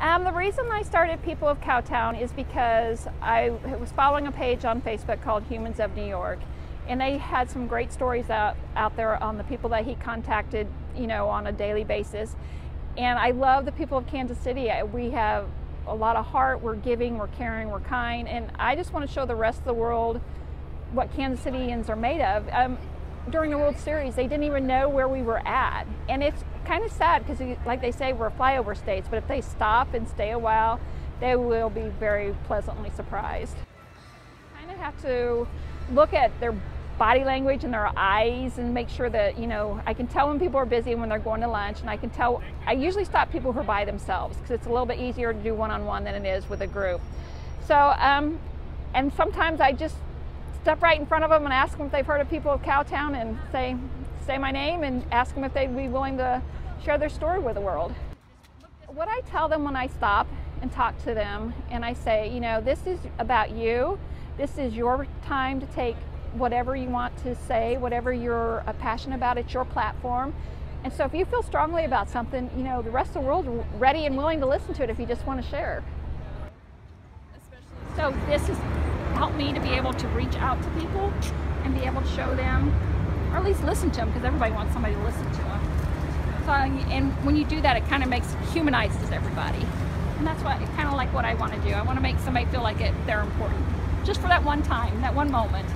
Um, the reason I started People of Cowtown is because I was following a page on Facebook called Humans of New York, and they had some great stories out, out there on the people that he contacted, you know, on a daily basis. And I love the people of Kansas City. We have a lot of heart, we're giving, we're caring, we're kind, and I just want to show the rest of the world what Kansas Cityans are made of. Um, during the World Series, they didn't even know where we were at. And it's kind of sad because, like they say, we're flyover states, but if they stop and stay a while, they will be very pleasantly surprised. Kind of have to look at their body language and their eyes and make sure that, you know, I can tell when people are busy when they're going to lunch, and I can tell, I usually stop people who are by themselves because it's a little bit easier to do one on one than it is with a group. So, um, and sometimes I just step right in front of them and ask them if they've heard of people of Cowtown and say, say my name and ask them if they'd be willing to share their story with the world. What I tell them when I stop and talk to them and I say, you know, this is about you. This is your time to take whatever you want to say, whatever you're uh, passionate about, it's your platform. And so if you feel strongly about something, you know, the rest of the world is ready and willing to listen to it if you just want to share. So this has helped me to be able to reach out to people and be able to show them, or at least listen to them, because everybody wants somebody to listen to them. So, and when you do that, it kind of makes humanizes everybody. And that's what kind of like what I want to do. I want to make somebody feel like it, they're important, just for that one time, that one moment.